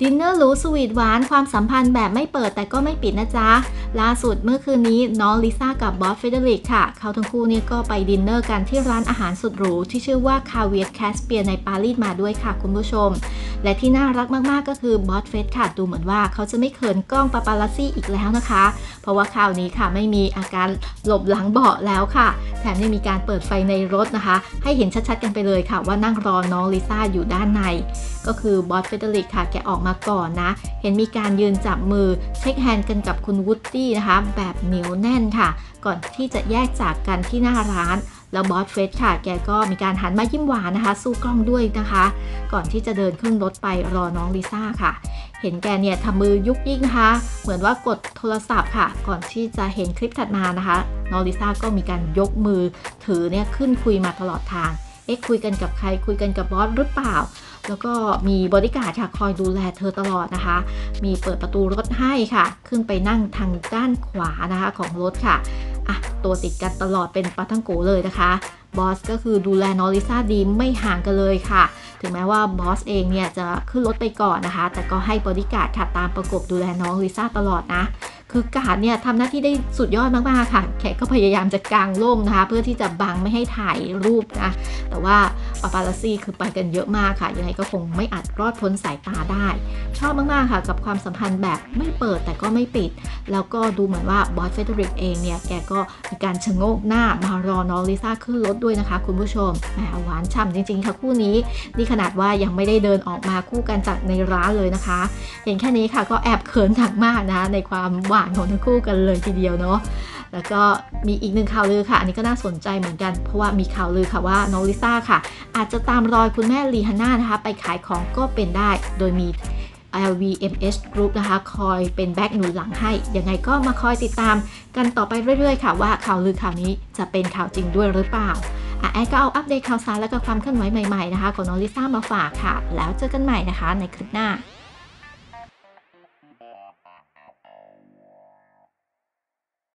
ดินเนอร์หรูสวีทหวานความสัมพันธ์แบบไม่เปิดแต่ก็ไม่ปิดนะจ๊ะ ล่าสุดเมื่อคืนนี้น้องลิซ่ากับบอสเฟเดริกค่ะ เขาทั้งคู่เนี่ยก็ไปดินเนอร์กันที่ร้านอาหารสุดหรูที่ชื่อว่า Caviar Kaspia ในปารีสมาด้วยค่ะคุณผู้ชม และที่น่ารักมากๆก็คือบอสเฟรดค่ะ ดูเหมือนว่าเขาจะไม่เขินกล้องปาปารัสซี่อีกแล้วนะคะ เพราะว่าคราวนี้ค่ะไม่มีอาการหลบหลังเบาะแล้วค่ะ แถมยังมีการเปิดไฟในรถนะคะ ให้เห็นชัดๆกันไปเลยค่ะ ว่านั่งรอน้องลิซ่าอยู่ด้านใน ก็คือบอสเฟเดริกค่ะแกออกมาก่อนนะ เห็นมีการยืนจับมือ shake hand กันกับคุณวูดดี้นะคะ แบบเหนียวแน่นค่ะ ก่อนที่จะแยกจากกันที่หน้าร้านแล้วบอสเฟรดค่ะ แกก็มีการหันมายิ้มหวานนะคะ สู้กล้องด้วยนะคะ ก่อนที่จะเดินขึ้นรถไปรอน้องลิซ่าค่ะ เห็นแกเนี่ยทำมือยุกยิกนะคะเหมือนว่ากดโทรศัพท์ค่ะ ก่อนที่จะเห็นคลิปถัดมานะคะ น้องลิซ่าก็มีการยกมือถือเนี่ยขึ้นคุยมาตลอดทาง เอ๊ะคุยกันกับใครคุยกันกับบอสหรือเปล่า แล้วก็มีบริการดค่ะคอยดูแลเธอตลอดนะคะ มีเปิดประตูรถให้ค่ะ ขึ้นไปนั่งทางด้านขวานะคะของรถค่ะอะตัวติดกันตลอดเป็นปาทังโกเลยนะคะบอสก็คือดูแลนอริซาดีไม่ห่างกันเลยค่ะ ถึงแม้ว่าบอสเองเนี่ยจะขึ้นรถไปก่อนนะคะ แต่ก็ให้บริการดค่ะตามประกบดูแลน้องลิซ่าตลอดนะ คือกาดเนี่ยทำหน้าที่ได้สุดยอดมากๆค่ะ แขกก็พยายามจะกางร่มนะคะ เพื่อที่จะบังไม่ให้ถ่ายรูปนะ แต่ว่าปาปารัสซี่คือไปกันเยอะมากค่ะ ยังไงก็คงไม่อาจรอดพ้นสายตาได้ ชอบมากๆค่ะ กับความสัมพันธ์แบบไม่เปิดแต่ก็ไม่ปิด แล้วก็ดูเหมือนว่าบอสเฟเดริกเองเนี่ย แกก็มีการชะโงกหน้ามารอน้องลิซ่าขึ้นรถด้วยนะคะ คุณผู้ชมแหมหวานฉ่ำจริง ๆ ค่ะคู่นี้ นี่ขนาดว่ายังไม่ได้เดินออกมาคู่กันจากในร้านเลยนะคะ เห็นแค่นี้ค่ะก็แอบเขินหนักมากนะในความหวานของทั้งคู่กันเลยทีเดียวเนาะแล้วก็มีอีกหนึ่งข่าวลือค่ะ อันนี้ก็น่าสนใจเหมือนกัน เพราะว่ามีข่าวลือค่ะว่าน้องลิซ่าค่ะ อาจจะตามรอยคุณแม่ลีฮาน่านะคะ ไปขายของก็เป็นได้ โดยมี LVMH Group นะคะ คอยเป็นแบ็กหนุนหลังให้ ยังไงก็มาคอยติดตามกันต่อไปเรื่อยๆ ค่ะว่าข่าวลือข่าวนี้จะเป็นข่าวจริงด้วยหรือเปล่าอะแอดก็เอาอัปเดตข่าวสารและก็ความเคลื่อนไหวใหม่ๆนะคะของน้องลิซ่ามาฝากค่ะ แล้วเจอกันใหม่นะคะในคลิปหน้า